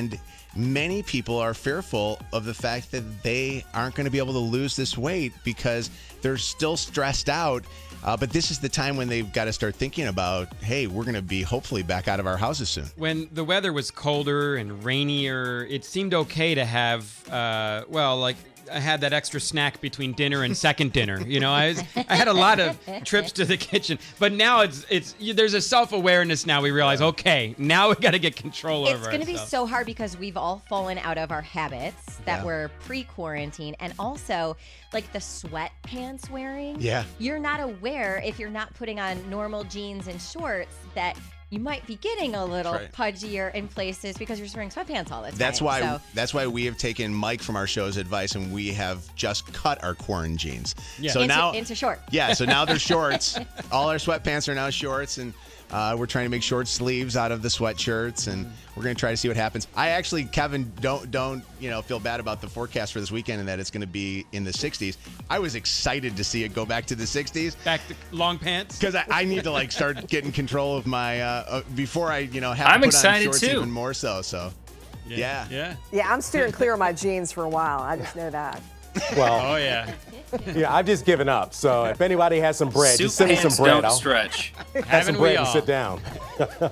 and many people are fearful of the fact that they aren't going to be able to lose this weight because they're still stressed out. Uh, but this is the time when they've got to start thinking about, hey, we're going to be hopefully back out of our houses soon. When the weather was colder and rainier, it seemed okay to have, uh, well, like I had that extra snack between dinner and second dinner. You know, I was, I had a lot of trips to the kitchen, but now it's it's there's a self awareness now. We realize, okay, now we got to get control It's over. It's going to be so hard because we've all fallen out of our habits that Yeah. were pre-quarantine, and also like the sweatpants wearing. Yeah. you're not aware if you're not putting on normal jeans and shorts that you might be getting a little right. pudgier in places because you're just wearing sweatpants all the time. That's why So, that's why we have taken Mike from our show's advice and we have just cut our quarantine jeans. Yeah. So into, now into short. Yeah, so now they're shorts. All our sweatpants are now shorts, and uh, we're trying to make short sleeves out of the sweatshirts, and we're going to try to see what happens. I actually, Kevin, don't don't you know feel bad about the forecast for this weekend and that it's going to be in the 60s. I was excited to see it go back to the 60s back to long pants. because I, I need to like start getting control of my uh, uh, before I you know have I'm put excited on shorts too. even more so. So yeah. Yeah. Yeah, I'm steering clear of my jeans for a while. I just know that. Well, Oh yeah. yeah, I've just given up. So if anybody has some bread, Soup just send me some bread. don't I'll stretch. have some Haven't we bread and all? sit down.